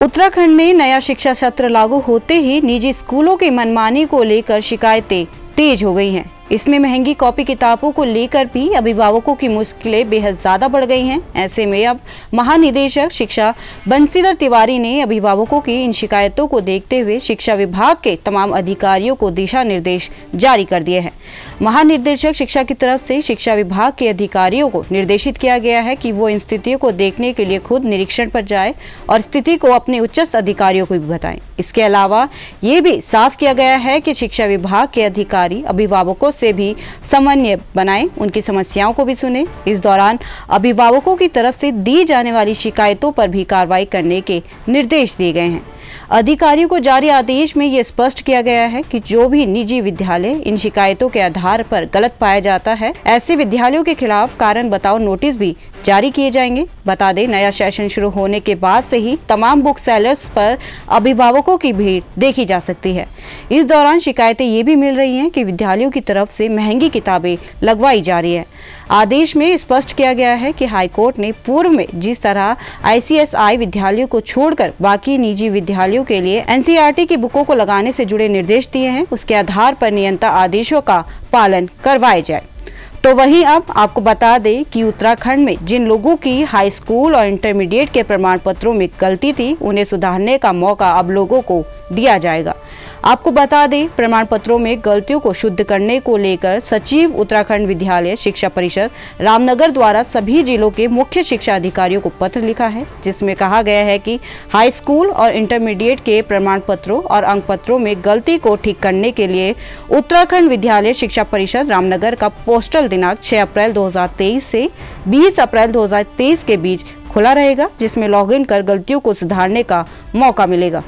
उत्तराखंड में नया शिक्षा सत्र लागू होते ही निजी स्कूलों की मनमानी को लेकर शिकायतें तेज हो गई हैं। इसमें महँगी कॉपी किताबों को लेकर भी अभिभावकों की मुश्किलें बेहद ज़्यादा बढ़ गई हैं। ऐसे में अब महानिदेशक शिक्षा बंसीधर तिवारी ने अभिभावकों की इन शिकायतों को देखते हुए शिक्षा विभाग के तमाम अधिकारियों को दिशा निर्देश जारी कर दिए हैं। महानिदेशक शिक्षा की तरफ़ से शिक्षा विभाग के अधिकारियों को निर्देशित किया गया है कि वो इन स्थितियों को देखने के लिए खुद निरीक्षण पर जाए और स्थिति को अपने उच्चस्थ अधिकारियों को भी बताएँ। इसके अलावा ये भी साफ़ किया गया है कि शिक्षा विभाग के अधिकारी अभिभावकों से भी समन्वय बनाएँ, उनकी समस्याओं को भी सुने। इस दौरान अभिभावकों की तरफ़ से दी जाने वाली शिकायतों पर भी कार्रवाई करने के निर्देश दिए गए हैं। अधिकारियों को जारी आदेश में ये स्पष्ट किया गया है कि जो भी निजी विद्यालय इन शिकायतों के आधार पर गलत पाया जाता है, ऐसे विद्यालयों के खिलाफ कारण बताओ नोटिस भी जारी किए जाएँगे। बता दें, नया सेशन शुरू होने के बाद से ही तमाम बुक सेलर्स पर अभिभावकों की भीड़ देखी जा सकती है। इस दौरान शिकायतें ये भी मिल रही हैं कि विद्यालयों की तरफ़ से महँगी किताबें लगवाई जा रही है। आदेश में स्पष्ट किया गया है कि हाईकोर्ट ने पूर्व में जिस तरह आईसीएसआई विद्यालयों को छोड़कर बाकी निजी विद्यालयों के लिए एनसीईआरटी की बुकों को लगाने से जुड़े निर्देश दिए हैं। उसके आधार पर नियंत्रण आदेशों का पालन करवाया जाए। तो वहीं अब आपको बता दें कि उत्तराखंड में जिन लोगों की हाई स्कूल और इंटरमीडिएट के प्रमाण पत्रों में गलती थी, उन्हें सुधारने का मौका अब लोगों को दिया जाएगा। आपको बता दें प्रमाण पत्रों में गलतियों को शुद्ध करने को लेकर सचिव, उत्तराखंड विद्यालय शिक्षा परिषद, रामनगर द्वारा सभी जिलों के मुख्य शिक्षा अधिकारियों को पत्र लिखा है, जिसमें कहा गया है कि हाई स्कूल और इंटरमीडिएट के प्रमाण पत्रों और अंक पत्रों में गलती को ठीक करने के लिए उत्तराखंड विद्यालय शिक्षा परिषद, रामनगर का पोस्टल दिनांक 6 अप्रैल 2023 से 20 अप्रैल 2023 के बीच खुला रहेगा, जिसमें लॉगिन कर गलतियों को सुधारने का मौका मिलेगा।